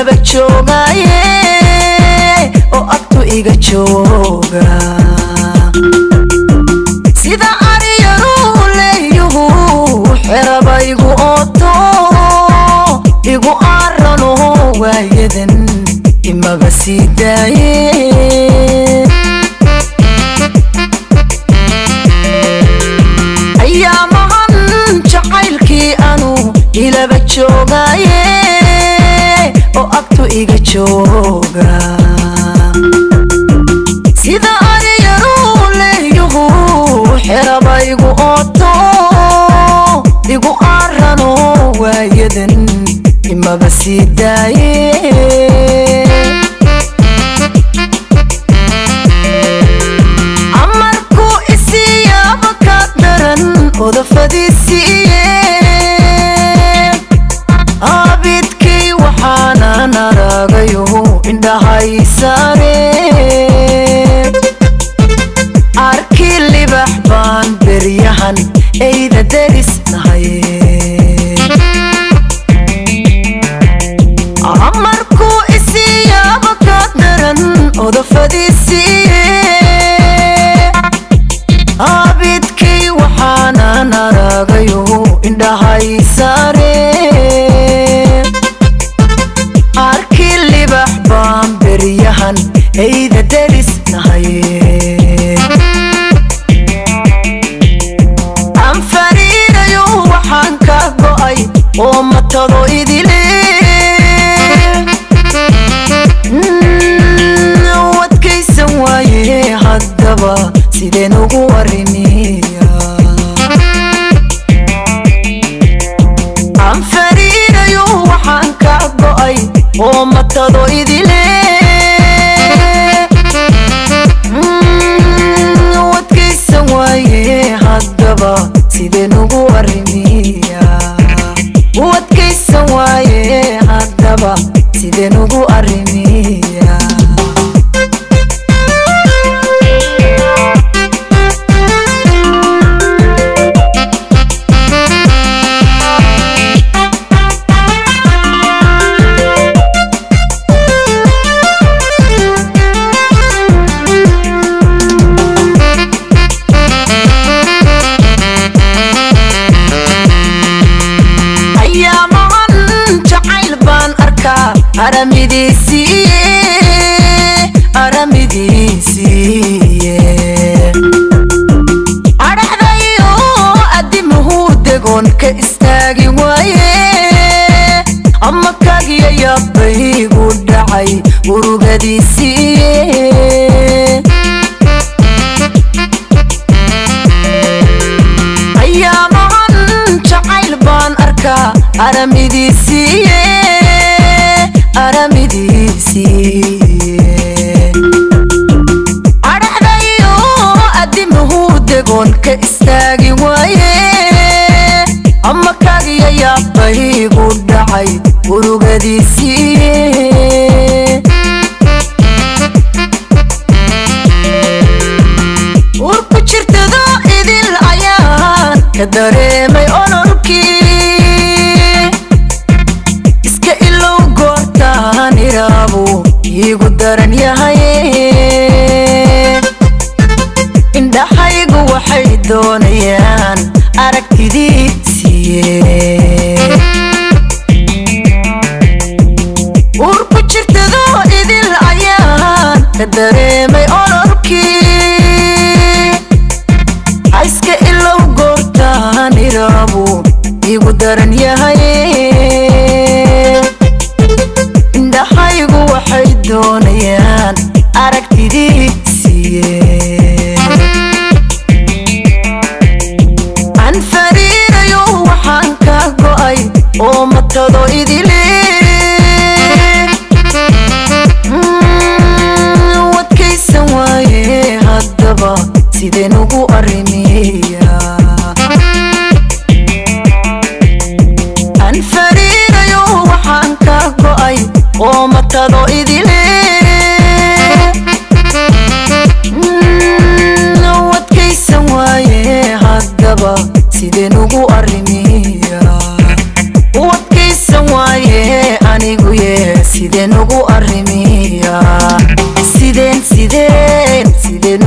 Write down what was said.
ilaba joogaaye oo agtu iga jooga sida aryaru leeyuhu xeraba igu ooto igu arano waayadan imaba sii daaye sida aryaru leeyuhu xeraba igu ooto igu arano waayadan imaba sii daaye. Amarku isiyaaba ka daran odafadiisiiye oo matado idile dhacay urugadiisiiye ayaamahan jacayl baan arkaa aramidiisiiye aramidiisiiye adhaxdayo adimuhu degoon ka istaagi waaye ama kagiyayabbaygu dhacay urugadiisiiye ka dareemay ololkii? Iska ilow goortaan iraabu iigu daran yahaye indhahaygu waxay doonayaan aragtidiisiiye urku jirtado idil ayaan ka dareemay doonayaan aragtidiisiiye aan fariirayo waxaan ka go'ay oo matado idile. Wadkaysan waaye haddaba sideen ugu arimiya yees sideen ugu arrimiya sideen sideen sideen